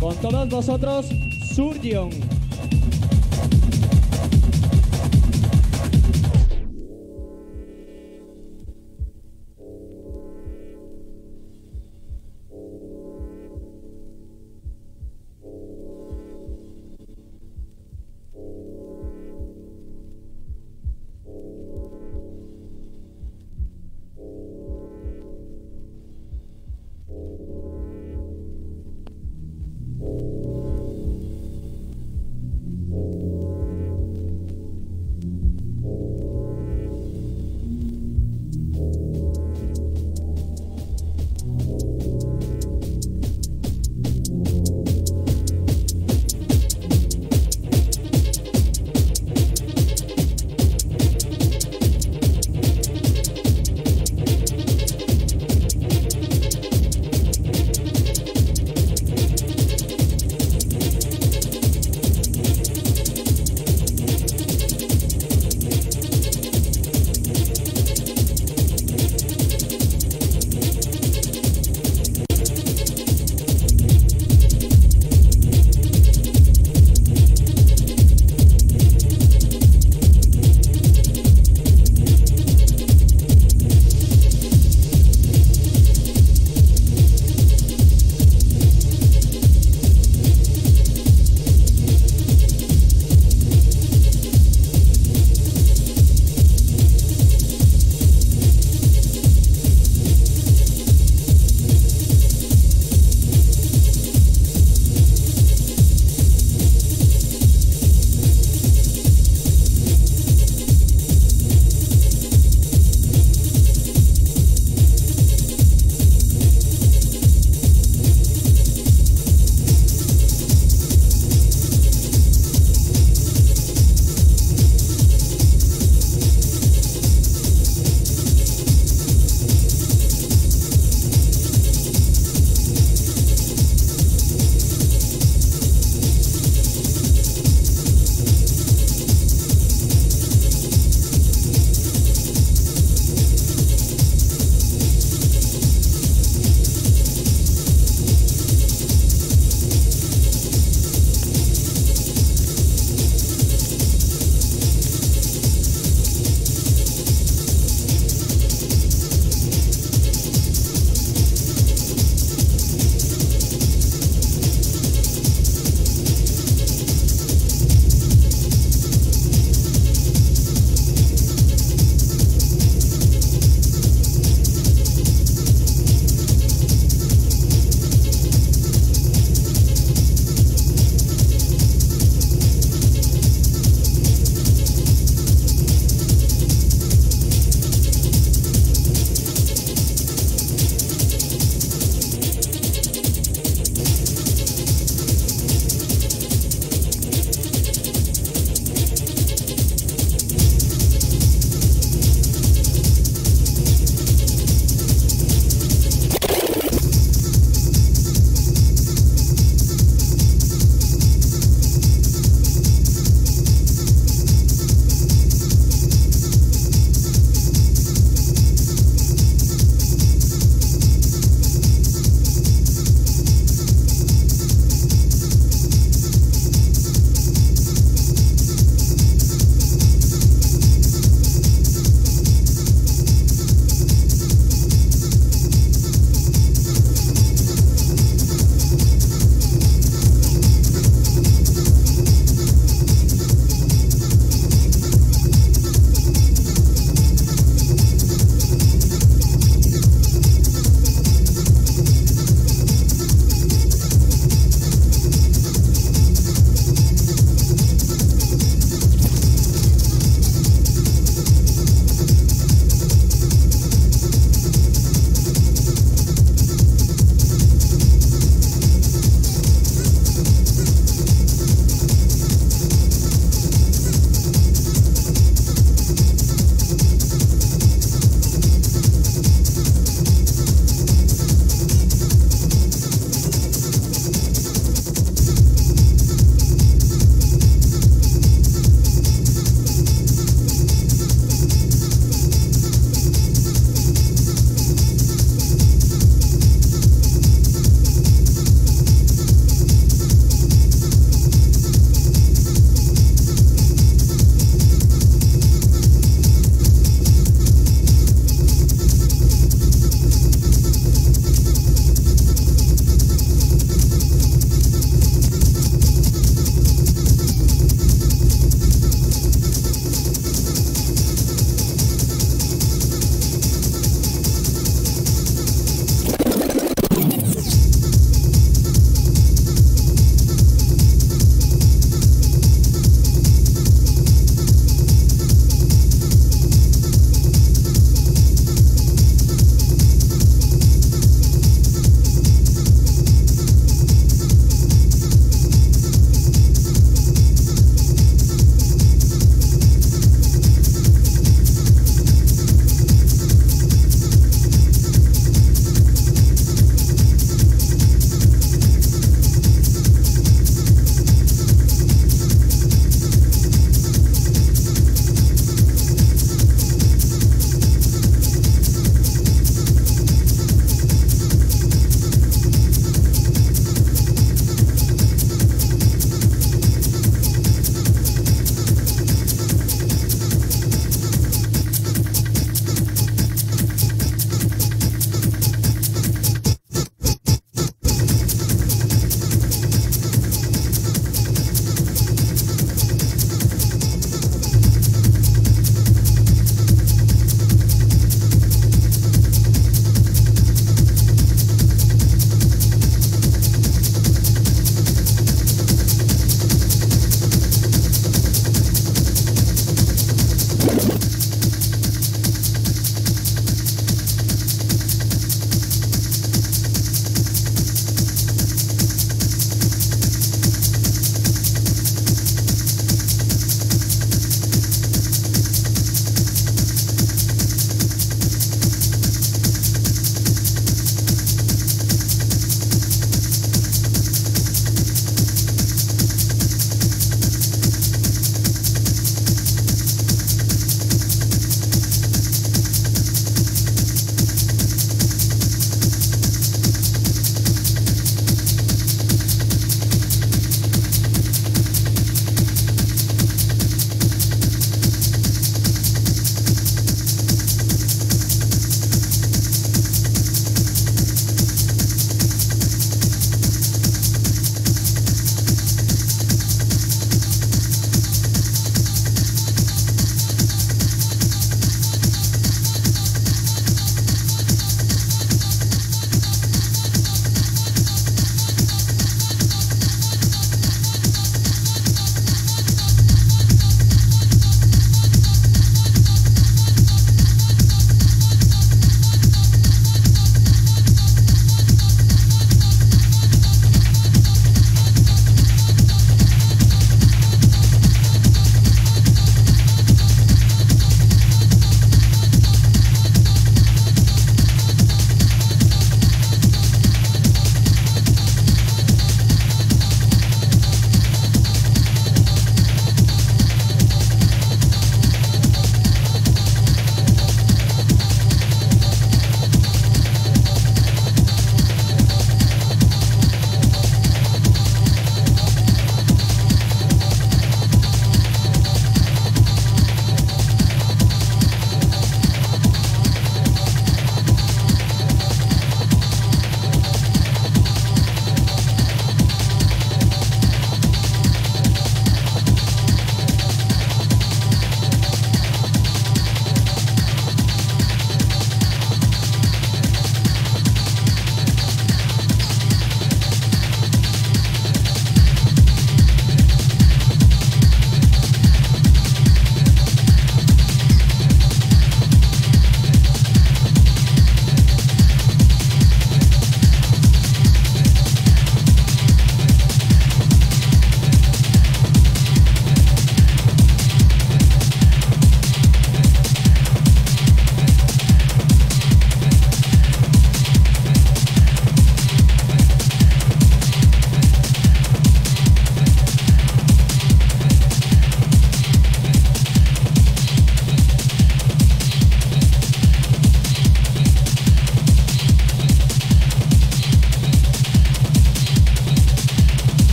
Con todos vosotros, Surgeon.